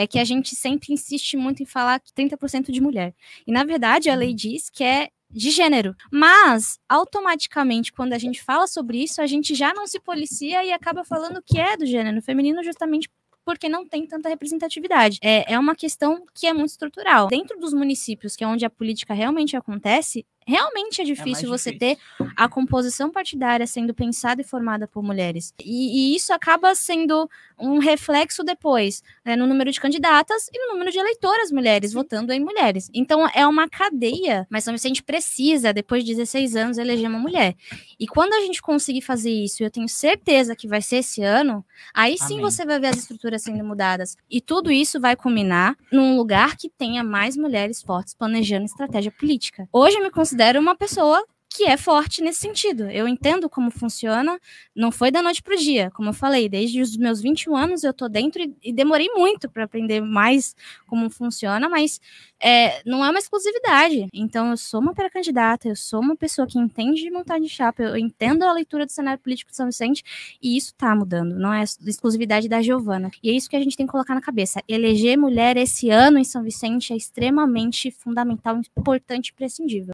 é que a gente sempre insiste muito em falar 30% de mulher. E, na verdade, a lei diz que é de gênero. Mas, automaticamente, quando a gente fala sobre isso, a gente já não se policia e acaba falando que é do gênero feminino justamente porque não tem tanta representatividade. É, é uma questão que é muito estrutural. Dentro dos municípios, que é onde a política realmente acontece, realmente é, é difícil é você difícil. ter a composição partidária sendo pensada e formada por mulheres. E, e isso acaba sendo um reflexo depois né, no número de candidatas e no número de eleitoras mulheres Sim. votando em mulheres. Então é uma cadeia, mas a gente precisa, depois de 16 anos, eleger uma mulher. E quando a gente conseguir fazer isso, eu tenho certeza que vai ser esse ano, aí sim Amém. você vai ver as estruturas sendo mudadas. E tudo isso vai culminar num lugar que tenha mais mulheres fortes planejando estratégia política. Hoje eu me considero uma pessoa que é forte nesse sentido. Eu entendo como funciona, não foi da noite para o dia, como eu falei, desde os meus 21 anos eu tô dentro e, e demorei muito para aprender mais como funciona, mas é, não é uma exclusividade. Então eu sou uma pré-candidata, eu sou uma pessoa que entende de montagem de chapa, eu entendo a leitura do cenário político de São Vicente e isso está mudando, não é exclusividade da Giovana. E é isso que a gente tem que colocar na cabeça. Eleger mulher esse ano em São Vicente é extremamente fundamental, importante e prescindível.